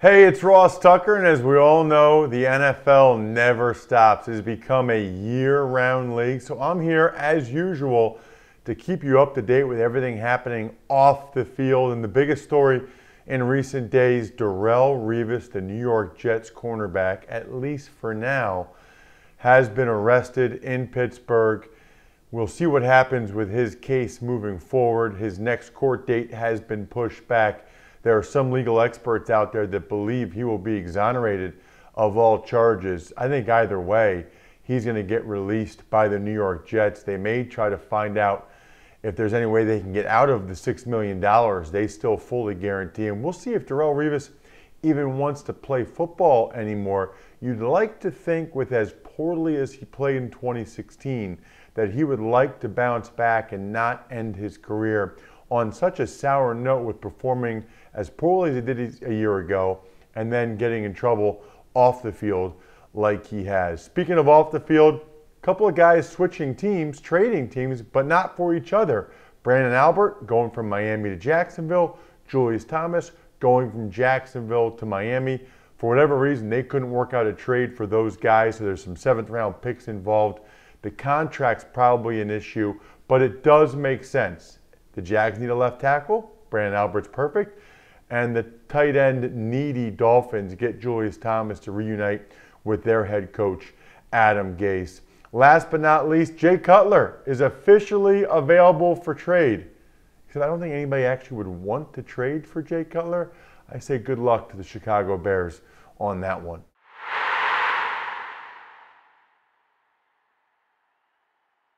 Hey, it's Ross Tucker, and as we all know, the NFL never stops. It has become a year round league. So I'm here, as usual, to keep you up to date with everything happening off the field. And the biggest story in recent days Darrelle Revis, the New York Jets cornerback, at least for now, has been arrested in Pittsburgh. We'll see what happens with his case moving forward. His next court date has been pushed back. There are some legal experts out there that believe he will be exonerated of all charges. I think either way, he's going to get released by the New York Jets. They may try to find out if there's any way they can get out of the $6 million they still fully guarantee. And we'll see if Darrelle Revis even wants to play football anymore. You'd like to think, with as poorly as he played in 2016, that he would like to bounce back and not end his career on such a sour note with performing as poorly as he did a year ago and then getting in trouble off the field like he has. Speaking of off the field, a couple of guys switching teams, trading teams, but not for each other. Branden Albert going from Miami to Jacksonville, Julius Thomas going from Jacksonville to Miami. For whatever reason, they couldn't work out a trade for those guys, so there's some seventh round picks involved. The contract's probably an issue, but it does make sense. The Jags need a left tackle. Branden Albert's perfect. And the tight end needy Dolphins get Julius Thomas to reunite with their head coach, Adam Gase. Last but not least, Jay Cutler is officially available for trade. He said, I don't think anybody actually would want to trade for Jay Cutler. I say good luck to the Chicago Bears on that one.